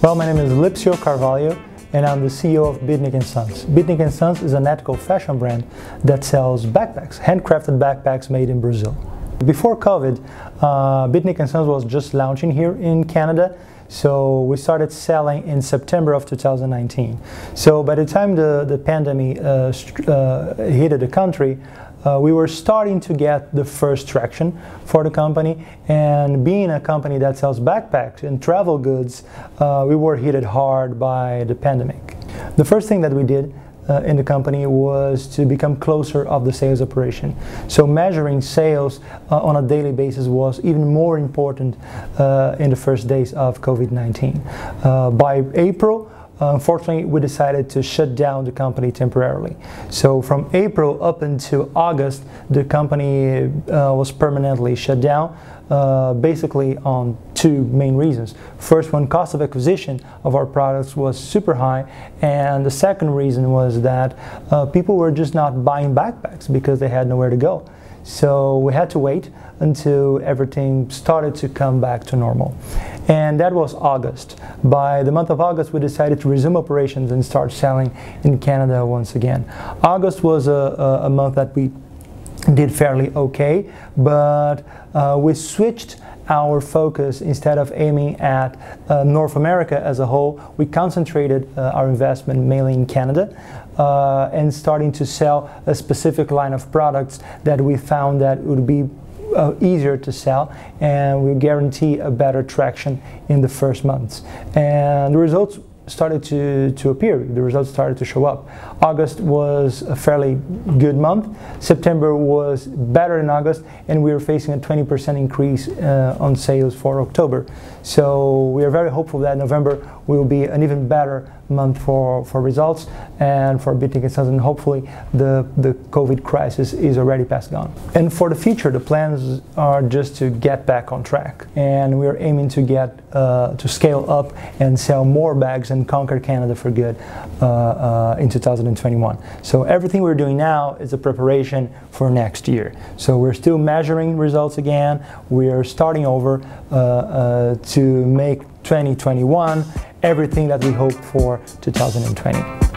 Well, my name is Lipsio Carvalho and I'm the CEO of Bitnik & Sons. Bitnik & Sons is an ethical fashion brand that sells backpacks, handcrafted backpacks made in Brazil. Before COVID, uh, Sons was just launching here in Canada, so we started selling in September of 2019. So by the time the, the pandemic uh, uh, hit the country, uh, we were starting to get the first traction for the company and being a company that sells backpacks and travel goods uh, we were hit hard by the pandemic the first thing that we did uh, in the company was to become closer of the sales operation. So measuring sales uh, on a daily basis was even more important uh, in the first days of COVID-19. Uh, by April, unfortunately, we decided to shut down the company temporarily. So from April up until August, the company uh, was permanently shut down. Uh, basically on two main reasons. First one, cost of acquisition of our products was super high, and the second reason was that uh, people were just not buying backpacks because they had nowhere to go. So we had to wait until everything started to come back to normal. And that was August. By the month of August, we decided to resume operations and start selling in Canada once again. August was a, a month that we did fairly okay, but uh, we switched our focus instead of aiming at uh, North America as a whole, we concentrated uh, our investment mainly in Canada uh, and starting to sell a specific line of products that we found that would be uh, easier to sell and we guarantee a better traction in the first months. And the results started to, to appear. The results started to show up. August was a fairly good month. September was better than August, and we were facing a 20% increase uh, on sales for October. So we are very hopeful that November will be an even better month for, for results and for and Sons, and hopefully the, the COVID crisis is already passed on. And for the future, the plans are just to get back on track. And we are aiming to get uh, to scale up and sell more bags and conquer Canada for good uh, uh, in 2021. So everything we're doing now is a preparation for next year. So we're still measuring results again. We are starting over uh, uh, to make 2021 everything that we hope for 2020.